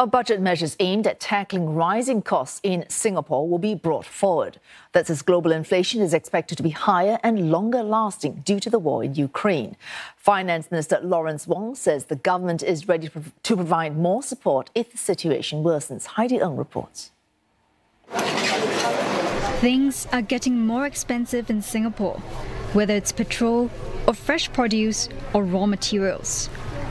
A budget measures aimed at tackling rising costs in Singapore will be brought forward. That's as global inflation is expected to be higher and longer lasting due to the war in Ukraine. Finance Minister Lawrence Wong says the government is ready to provide more support if the situation worsens. Heidi Ng reports. Things are getting more expensive in Singapore, whether it's petrol or fresh produce or raw materials.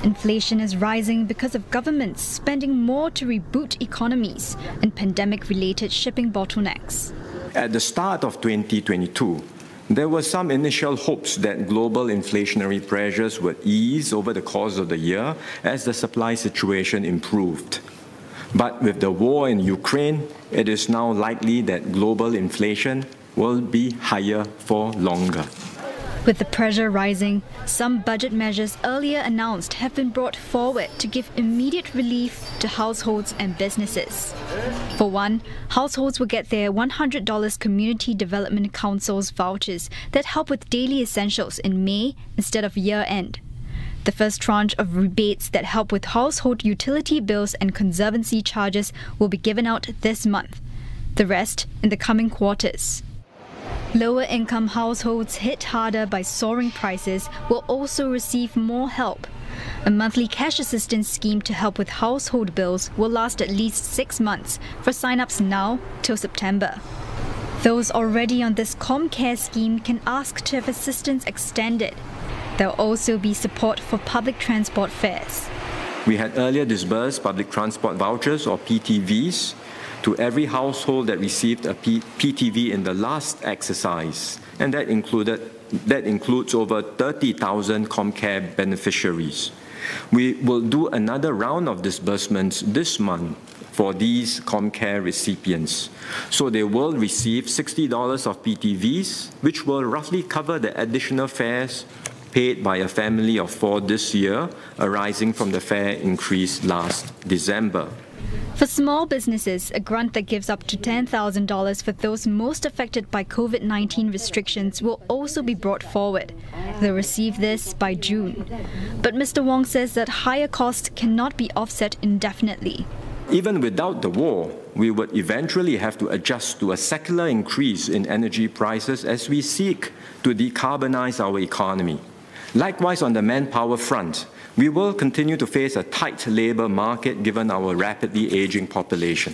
Inflation is rising because of governments spending more to reboot economies and pandemic related shipping bottlenecks. At the start of 2022, there were some initial hopes that global inflationary pressures would ease over the course of the year as the supply situation improved. But with the war in Ukraine, it is now likely that global inflation will be higher for longer. With the pressure rising, some budget measures earlier announced have been brought forward to give immediate relief to households and businesses. For one, households will get their $100 Community Development Council's vouchers that help with daily essentials in May instead of year end. The first tranche of rebates that help with household utility bills and conservancy charges will be given out this month. The rest in the coming quarters. Lower income households hit harder by soaring prices will also receive more help. A monthly cash assistance scheme to help with household bills will last at least six months for sign-ups now till September. Those already on this ComCare scheme can ask to have assistance extended. There'll also be support for public transport fares. We had earlier disbursed public transport vouchers or PTVs to every household that received a P- PTV in the last exercise, and that included that includes over 30,000 ComCare beneficiaries. We will do another round of disbursements this month for these ComCare recipients. So they will receive $60 of PTVs, which will roughly cover the additional fares paid by a family of four this year, arising from the fare increase last December. For small businesses, a grant that gives up to $10,000 for those most affected by COVID 19 restrictions will also be brought forward. They'll receive this by June. But Mr. Wong says that higher costs cannot be offset indefinitely. Even without the war, we would eventually have to adjust to a secular increase in energy prices as we seek to decarbonize our economy. Likewise, on the manpower front, we will continue to face a tight labour market given our rapidly ageing population.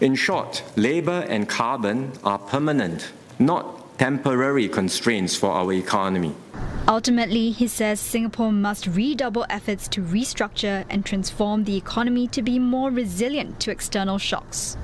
In short, labour and carbon are permanent, not temporary constraints for our economy. Ultimately, he says Singapore must redouble efforts to restructure and transform the economy to be more resilient to external shocks.